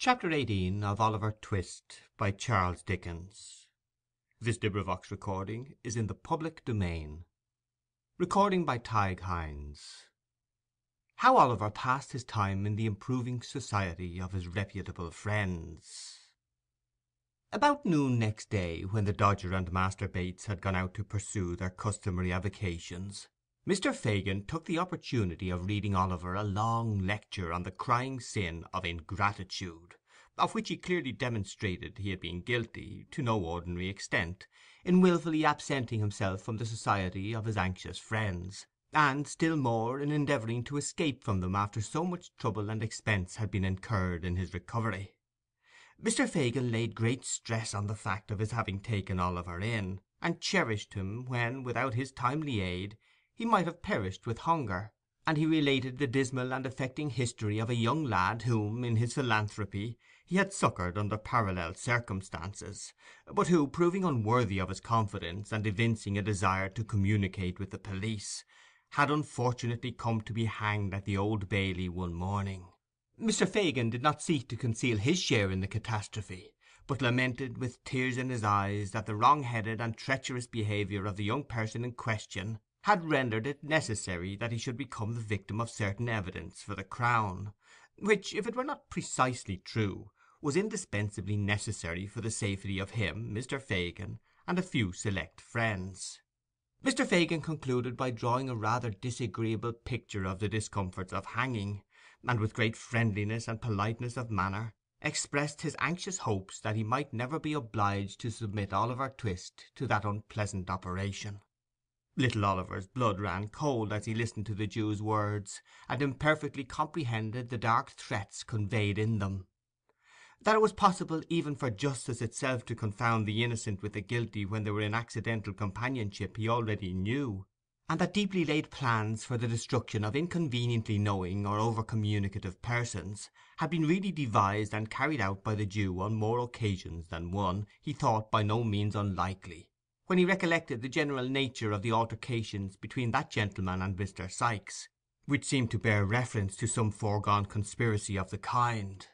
CHAPTER XVIII of Oliver Twist by Charles Dickens This Book is in the public domain. Recording by Tig Hines. How Oliver passed his time in the improving society of his reputable friends About noon next day, when the Dodger and Master Bates had gone out to pursue their customary avocations, Mr. Fagin took the opportunity of reading Oliver a long lecture on the crying sin of ingratitude, of which he clearly demonstrated he had been guilty, to no ordinary extent, in wilfully absenting himself from the society of his anxious friends, and, still more, in endeavouring to escape from them after so much trouble and expense had been incurred in his recovery. Mr. Fagin laid great stress on the fact of his having taken Oliver in, and cherished him when, without his timely aid, he might have perished with hunger; and he related the dismal and affecting history of a young lad whom, in his philanthropy, he had succoured under parallel circumstances, but who, proving unworthy of his confidence, and evincing a desire to communicate with the police, had unfortunately come to be hanged at the Old Bailey one morning. Mr. Fagin did not seek to conceal his share in the catastrophe, but lamented with tears in his eyes that the wrong headed and treacherous behaviour of the young person in question had rendered it necessary that he should become the victim of certain evidence for the Crown, which, if it were not precisely true, was indispensably necessary for the safety of him, Mr. Fagin, and a few select friends. Mr. Fagin concluded by drawing a rather disagreeable picture of the discomforts of hanging, and with great friendliness and politeness of manner expressed his anxious hopes that he might never be obliged to submit Oliver Twist to that unpleasant operation. Little Oliver's blood ran cold as he listened to the Jew's words, and imperfectly comprehended the dark threats conveyed in them. That it was possible even for justice itself to confound the innocent with the guilty when they were in accidental companionship he already knew, and that deeply laid plans for the destruction of inconveniently knowing or over communicative persons had been really devised and carried out by the Jew on more occasions than one, he thought by no means unlikely when he recollected the general nature of the altercations between that gentleman and Mr. Sikes, which seemed to bear reference to some foregone conspiracy of the kind.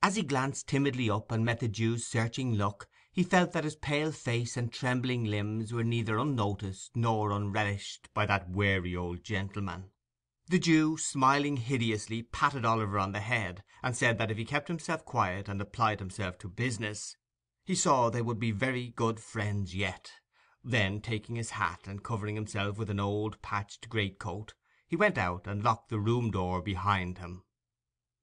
As he glanced timidly up and met the Jew's searching look, he felt that his pale face and trembling limbs were neither unnoticed nor unrelished by that wary old gentleman. The Jew, smiling hideously, patted Oliver on the head, and said that if he kept himself quiet and applied himself to business, he saw they would be very good friends yet. Then, taking his hat, and covering himself with an old patched greatcoat, he went out and locked the room door behind him.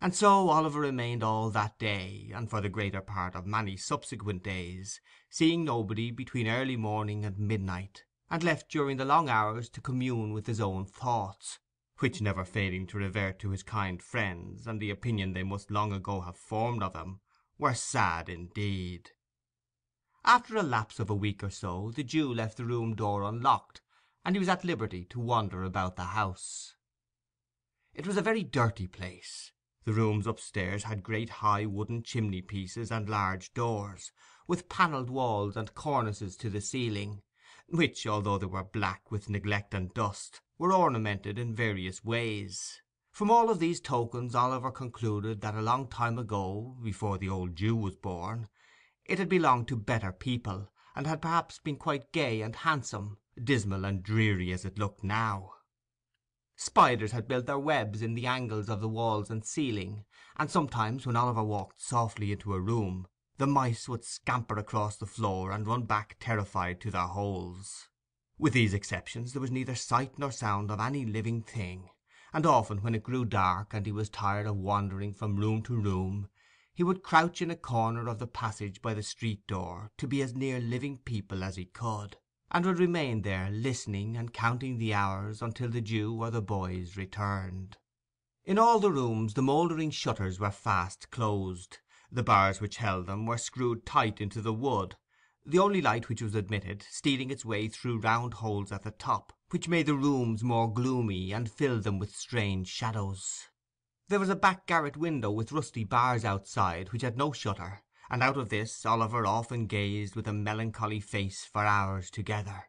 And so Oliver remained all that day, and for the greater part of many subsequent days, seeing nobody between early morning and midnight, and left during the long hours to commune with his own thoughts, which, never failing to revert to his kind friends, and the opinion they must long ago have formed of him, were sad indeed. After a lapse of a week or so, the Jew left the room door unlocked, and he was at liberty to wander about the house. It was a very dirty place. The rooms upstairs had great high wooden chimney pieces and large doors, with panelled walls and cornices to the ceiling, which, although they were black with neglect and dust, were ornamented in various ways. From all of these tokens Oliver concluded that a long time ago, before the old Jew was born, it had belonged to better people, and had perhaps been quite gay and handsome, dismal and dreary as it looked now. Spiders had built their webs in the angles of the walls and ceiling, and sometimes when Oliver walked softly into a room, the mice would scamper across the floor and run back terrified to their holes. With these exceptions there was neither sight nor sound of any living thing, and often when it grew dark and he was tired of wandering from room to room, he would crouch in a corner of the passage by the street door to be as near living people as he could, and would remain there listening and counting the hours until the Jew or the boys returned. In all the rooms the mouldering shutters were fast closed; the bars which held them were screwed tight into the wood, the only light which was admitted stealing its way through round holes at the top, which made the rooms more gloomy and filled them with strange shadows. There was a back garret window with rusty bars outside, which had no shutter, and out of this Oliver often gazed with a melancholy face for hours together;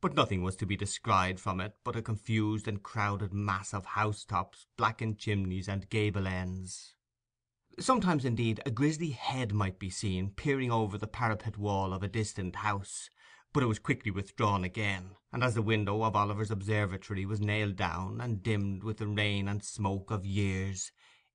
but nothing was to be descried from it but a confused and crowded mass of housetops, blackened chimneys, and gable ends. Sometimes, indeed, a grisly head might be seen peering over the parapet wall of a distant house, but it was quickly withdrawn again; and as the window of Oliver's observatory was nailed down, and dimmed with the rain and smoke of years,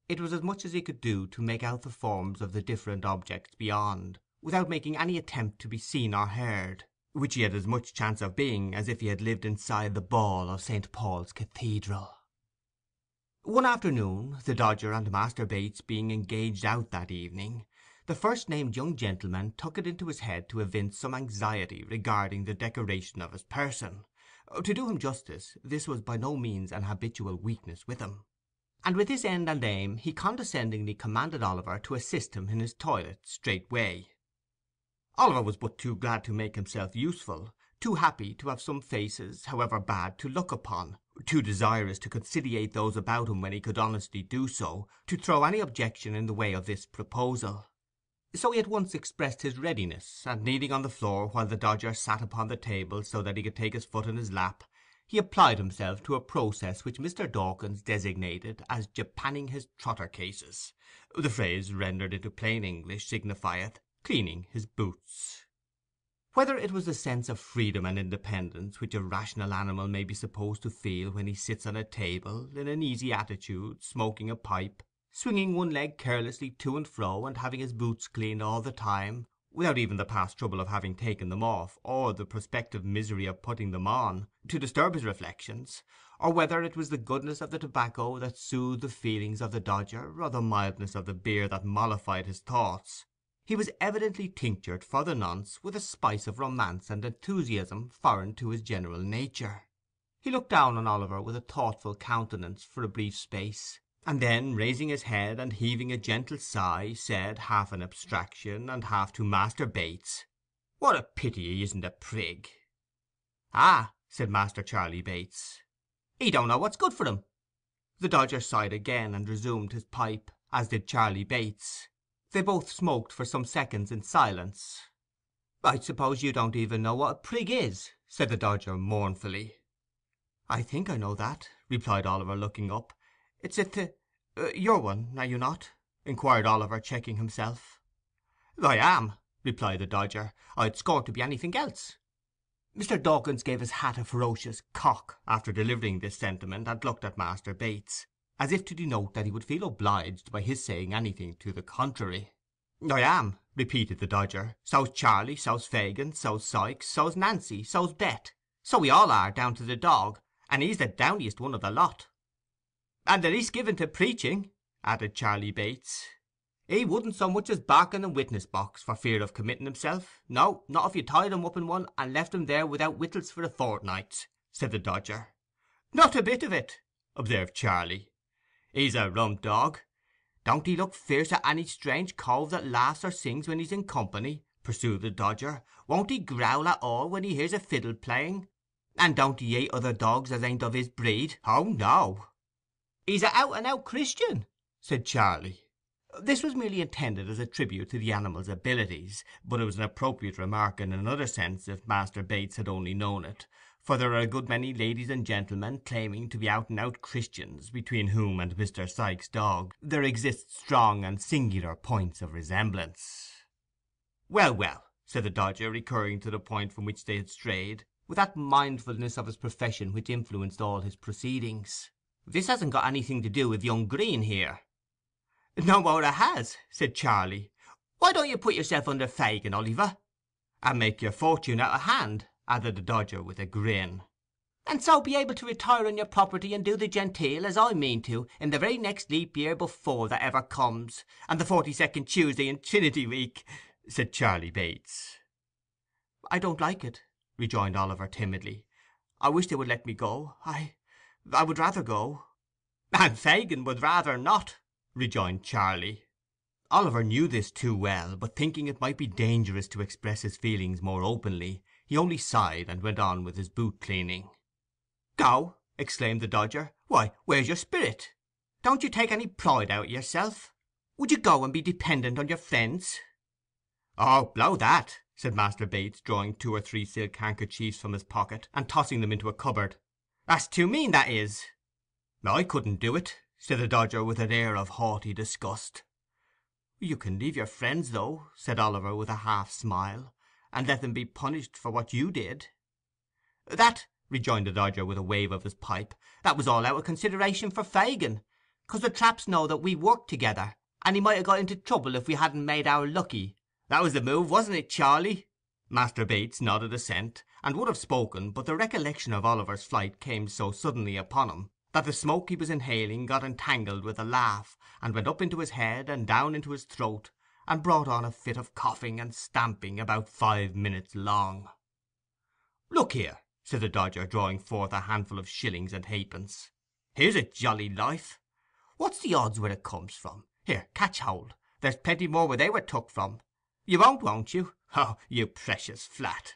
it was as much as he could do to make out the forms of the different objects beyond, without making any attempt to be seen or heard, which he had as much chance of being as if he had lived inside the ball of St. Paul's Cathedral. One afternoon, the Dodger and Master Bates being engaged out that evening, the first named young gentleman took it into his head to evince some anxiety regarding the decoration of his person. To do him justice, this was by no means an habitual weakness with him; and with this end and aim he condescendingly commanded Oliver to assist him in his toilet straightway. Oliver was but too glad to make himself useful, too happy to have some faces, however bad, to look upon, too desirous to conciliate those about him when he could honestly do so, to throw any objection in the way of this proposal. So he at once expressed his readiness, and kneeling on the floor while the Dodger sat upon the table so that he could take his foot in his lap, he applied himself to a process which Mr. Dawkins designated as japanning his trotter cases. The phrase, rendered into plain English, signifieth cleaning his boots. Whether it was the sense of freedom and independence which a rational animal may be supposed to feel when he sits on a table, in an easy attitude, smoking a pipe, swinging one leg carelessly to and fro, and having his boots cleaned all the time, without even the past trouble of having taken them off, or the prospective misery of putting them on, to disturb his reflections, or whether it was the goodness of the tobacco that soothed the feelings of the Dodger, or the mildness of the beer that mollified his thoughts, he was evidently tinctured for the nonce with a spice of romance and enthusiasm foreign to his general nature. He looked down on Oliver with a thoughtful countenance for a brief space, and then, raising his head and heaving a gentle sigh, said, half in abstraction, and half to Master Bates, "What a pity he isn't a prig!" "Ah," said Master Charley Bates, "he don't know what's good for him." The Dodger sighed again, and resumed his pipe, as did Charley Bates. They both smoked for some seconds in silence. "I suppose you don't even know what a prig is?" said the Dodger mournfully. "I think I know that," replied Oliver, looking up. "It's a th—you're uh, one, are you not?" inquired Oliver, checking himself. "I am," replied the Dodger. "I'd scorn to be anything else." Mr. Dawkins gave his hat a ferocious cock after delivering this sentiment, and looked at Master Bates, as if to denote that he would feel obliged by his saying anything to the contrary. "I am," repeated the Dodger. "So's Charley, so's Fagin, so's Sikes, so's Nancy, so's Bet. So we all are, down to the dog, and he's the downiest one of the lot." "And the least given to preaching," added Charley Bates. "He wouldn't so much as bark in the witness box, for fear of committing himself. No, not if you tied him up in one, and left him there without wittles for a fortnight," said the Dodger. "Not a bit of it," observed Charley. "He's a rum dog. Don't he look fierce at any strange cove that laughs or sings when he's in company?" pursued the Dodger. "Won't he growl at all when he hears a fiddle playing? And don't he hate other dogs as ain't of his breed? Oh, no!" "He's a out and out Christian," said Charley. This was merely intended as a tribute to the animal's abilities, but it was an appropriate remark in another sense if Master Bates had only known it, for there are a good many ladies and gentlemen claiming to be out and out Christians, between whom and Mr. Sikes's dog there exist strong and singular points of resemblance. "Well, well," said the Dodger, recurring to the point from which they had strayed, with that mindfulness of his profession which influenced all his proceedings, "this hasn't got anything to do with young Green here." "No more it has," said Charley. "Why don't you put yourself under Fagin, Oliver?" "And make your fortune out of hand?" added the Dodger, with a grin. "And so be able to retire on your property and do the genteel, as I mean to, in the very next leap year before that ever comes, and the forty second Tuesday in Trinity week," said Charley Bates. "I don't like it," rejoined Oliver, timidly. "I wish they would let me go. I—I would rather go." "And Fagin would rather not," rejoined Charley. Oliver knew this too well, but thinking it might be dangerous to express his feelings more openly, he only sighed, and went on with his boot cleaning. "Go!" exclaimed the Dodger. "Why, where's your spirit? Don't you take any pride out of yourself? Would you go and be dependent on your friends?" "Oh, blow that!" said Master Bates, drawing two or three silk handkerchiefs from his pocket, and tossing them into a cupboard. "That's too mean, that is." "I couldn't do it," said the Dodger, with an air of haughty disgust. "You can leave your friends, though," said Oliver, with a half smile, "and let them be punished for what you did." "That," rejoined the Dodger, with a wave of his pipe, "that was all out of consideration for Fagin, 'cause the traps know that we worked together, and he might ha' got into trouble if we hadn't made our lucky. That was the move, wasn't it, Charley?" Master Bates nodded assent, and would have spoken, but the recollection of Oliver's flight came so suddenly upon him that the smoke he was inhaling got entangled with the laugh, and went up into his head and down into his throat, and brought on a fit of coughing and stamping about five minutes long. "Look here," said the Dodger, drawing forth a handful of shillings and halfpence, "here's a jolly life. What's the odds where it comes from? Here, catch hold; there's plenty more where they were took from. You won't, won't you? Oh, you precious flat!"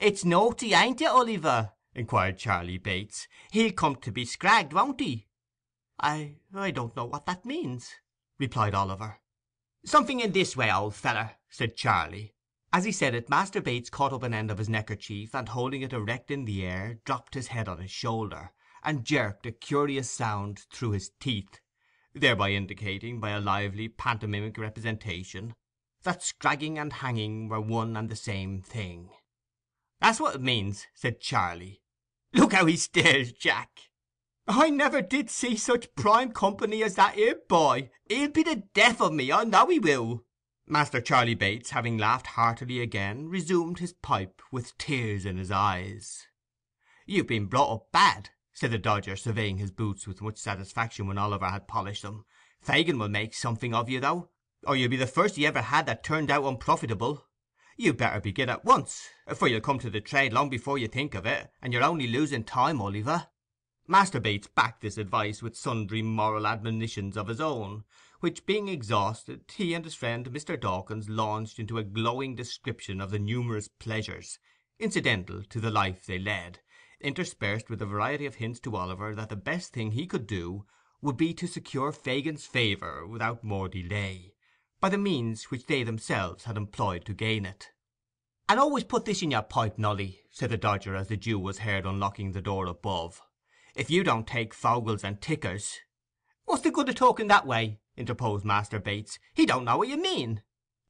"It's naughty, ain't it, Oliver?" inquired Charley Bates. "He'll come to be scragged, won't he?" "I—I don't know what that means," replied Oliver. "Something in this way, old feller," said Charley. As he said it, Master Bates caught up an end of his neckerchief, and holding it erect in the air, dropped his head on his shoulder, and jerked a curious sound through his teeth, thereby indicating, by a lively pantomimic representation, that scragging and hanging were one and the same thing. "That's what it means," said Charley. "Look how he stares, Jack. I never did see such prime company as that that 'ere boy. He'll be the death of me, I know he will." Master Charley Bates, having laughed heartily again, resumed his pipe with tears in his eyes. "You've been brought up bad," said the Dodger, surveying his boots with much satisfaction when Oliver had polished them. "Fagin will make something of you, though, or you'll be the first he ever had that turned out unprofitable. You'd better begin at once, for you'll come to the trade long before you think of it, and you're only losing time, Oliver." Master Bates backed this advice with sundry moral admonitions of his own, which being exhausted, he and his friend Mr. Dawkins launched into a glowing description of the numerous pleasures incidental to the life they led, interspersed with a variety of hints to Oliver that the best thing he could do would be to secure Fagin's favour without more delay, by the means which they themselves had employed to gain it. "And always put this in your pipe, Nolly," said the Dodger, as the Jew was heard unlocking the door above. "If you don't take fogles and tickers—" "What's the good of talking that way?" interposed Master Bates. "He don't know what you mean."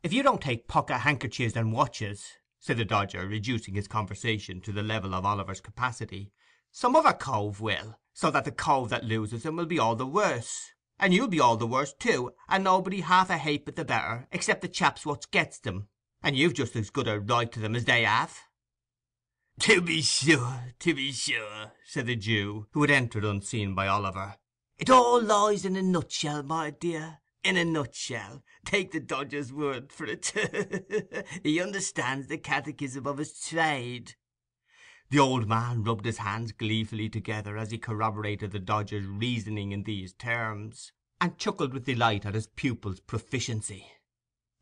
"If you don't take pocket handkerchiefs and watches," said the Dodger, reducing his conversation to the level of Oliver's capacity, "some other cove will, so that the cove that loses 'em will be all the worse. And you'll be all the worse too, and nobody half a ha'p'orth the better, except the chaps what gets them; and you've just as good a right to them as they have." "To be sure, to be sure," said the Jew, who had entered unseen by Oliver. "It all lies in a nutshell, my dear, in a nutshell. Take the Dodger's word for it. he understands the catechism of his trade." The old man rubbed his hands gleefully together as he corroborated the Dodger's reasoning in these terms, and chuckled with delight at his pupil's proficiency.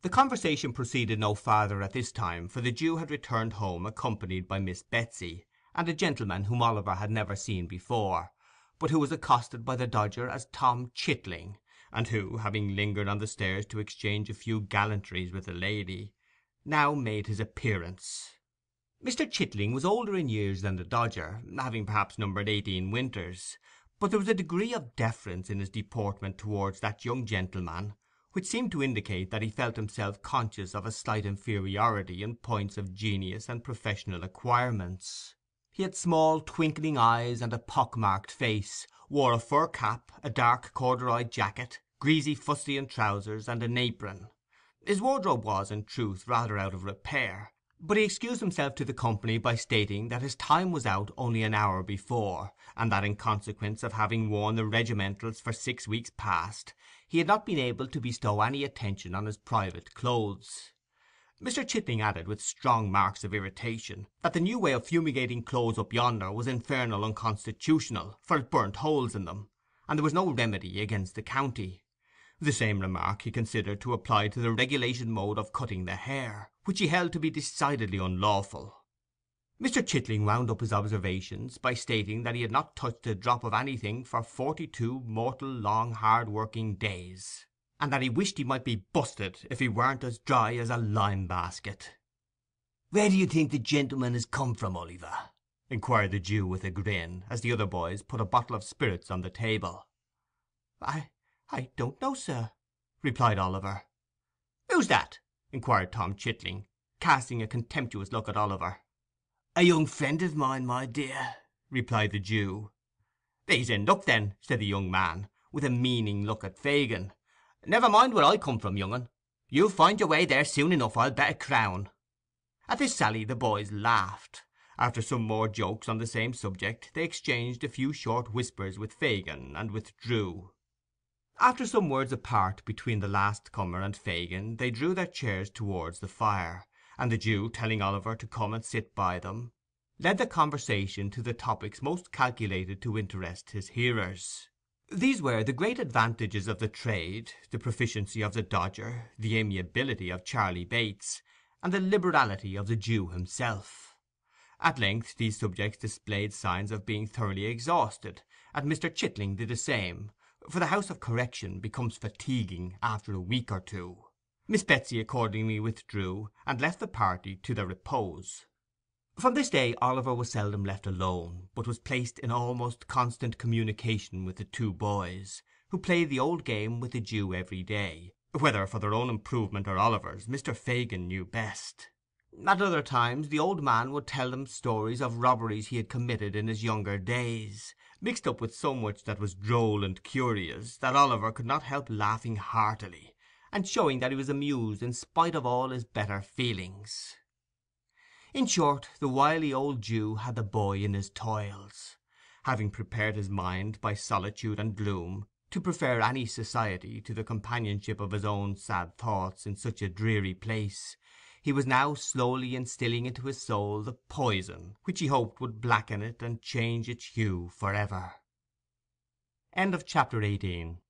The conversation proceeded no farther at this time, for the Jew had returned home accompanied by Miss Betsy, and a gentleman whom Oliver had never seen before, but who was accosted by the Dodger as Tom Chitling, and who, having lingered on the stairs to exchange a few gallantries with the lady, now made his appearance. Mr. Chitling was older in years than the Dodger, having perhaps numbered eighteen winters, but there was a degree of deference in his deportment towards that young gentleman which seemed to indicate that he felt himself conscious of a slight inferiority in points of genius and professional acquirements. He had small twinkling eyes and a pock-marked face, wore a fur cap, a dark corduroy jacket, greasy fustian trousers, and an apron. His wardrobe was, in truth, rather out of repair, but he excused himself to the company by stating that his time was out only an hour before, and that in consequence of having worn the regimentals for six weeks past, he had not been able to bestow any attention on his private clothes. Mr. Chitling added, with strong marks of irritation, that the new way of fumigating clothes up yonder was infernal unconstitutional, for it burnt holes in them, and there was no remedy against the county. The same remark he considered to apply to the regulation mode of cutting the hair, which he held to be decidedly unlawful. Mr. Chitling wound up his observations by stating that he had not touched a drop of anything for forty-two mortal long hard working days, and that he wished he might be busted if he weren't as dry as a lime basket. "Where do you think the gentleman has come from, Oliver?" inquired the Jew with a grin, as the other boys put a bottle of spirits on the table. "I I don't know, sir," replied Oliver. 'Who's that?' inquired Tom Chitling, casting a contemptuous look at Oliver. 'A young friend of mine, my dear,' replied the Jew. 'He's in luck, then,' said the young man, with a meaning look at Fagin. 'Never mind where I come from, young un. You'll find your way there soon enough, I'll bet a crown.' At this sally the boys laughed. After some more jokes on the same subject, they exchanged a few short whispers with Fagin, and withdrew. After some words apart between the last comer and Fagin, they drew their chairs towards the fire, and the Jew, telling Oliver to come and sit by them, led the conversation to the topics most calculated to interest his hearers. These were the great advantages of the trade, the proficiency of the Dodger, the amiability of Charley Bates, and the liberality of the Jew himself. At length these subjects displayed signs of being thoroughly exhausted, and Mr. Chitling did the same, for the house of correction becomes fatiguing after a week or two. Miss Betsy accordingly withdrew, and left the party to their repose. From this day Oliver was seldom left alone, but was placed in almost constant communication with the two boys, who played the old game with the Jew every day, whether for their own improvement or Oliver's, Mr. Fagin knew best. At other times the old man would tell them stories of robberies he had committed in his younger days, mixed up with so much that was droll and curious that Oliver could not help laughing heartily, and showing that he was amused in spite of all his better feelings. In short, the wily old Jew had the boy in his toils. Having prepared his mind by solitude and gloom to prefer any society to the companionship of his own sad thoughts in such a dreary place, he was now slowly instilling into his soul the poison which he hoped would blacken it and change its hue for ever. CHAPTER XIX